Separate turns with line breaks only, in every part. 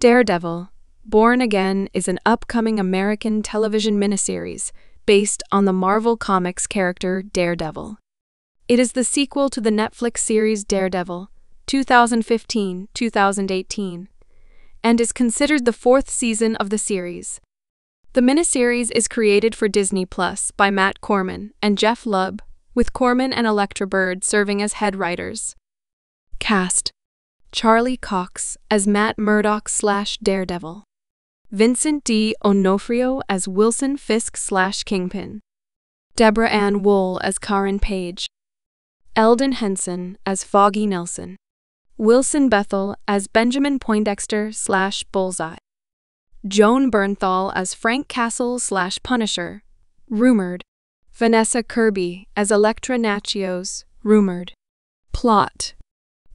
Daredevil Born Again is an upcoming American television miniseries based on the Marvel Comics character Daredevil. It is the sequel to the Netflix series Daredevil, 2015 2018, and is considered the fourth season of the series. The miniseries is created for Disney Plus by Matt Corman and Jeff Lubb, with Corman and Electra Bird serving as head writers. Cast Charlie Cox as Matt Murdock slash Daredevil. Vincent D. Onofrio as Wilson Fisk slash Kingpin. Deborah Ann Woll as Karen Page. Elden Henson as Foggy Nelson. Wilson Bethel as Benjamin Poindexter slash Bullseye. Jon Bernthal as Frank Castle slash Punisher. Rumored. Vanessa Kirby as Elektra Natchios. Rumored. Plot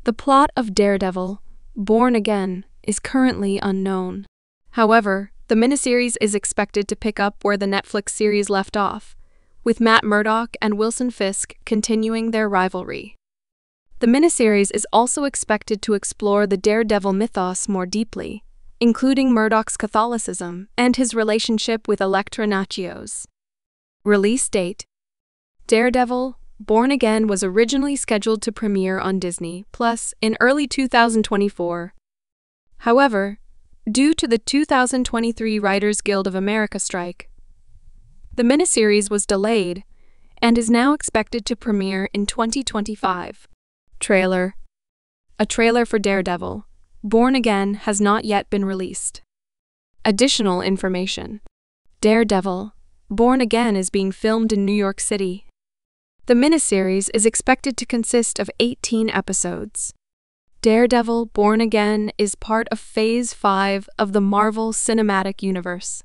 The plot of Daredevil, Born Again, is currently unknown. However, the miniseries is expected to pick up where the Netflix series left off, with Matt Murdock and Wilson Fisk continuing their rivalry. The miniseries is also expected to explore the Daredevil mythos more deeply, including Murdock's Catholicism and his relationship with Elektra Natchios. Release date Daredevil Born Again was originally scheduled to premiere on Disney Plus in early 2024. However, Due to the 2023 Writers Guild of America strike, the miniseries was delayed and is now expected to premiere in 2025. Trailer A trailer for Daredevil, Born Again, has not yet been released. Additional information Daredevil, Born Again is being filmed in New York City. The miniseries is expected to consist of 18 episodes. Daredevil Born Again is part of Phase 5 of the Marvel Cinematic Universe.